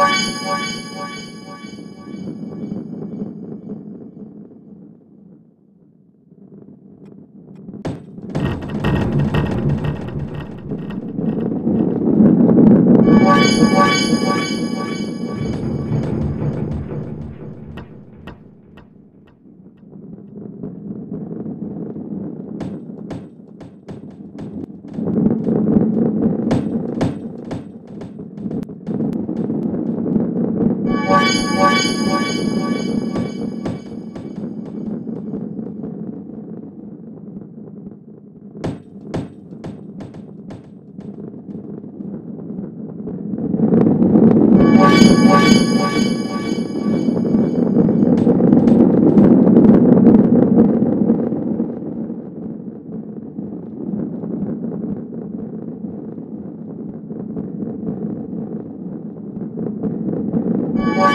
Música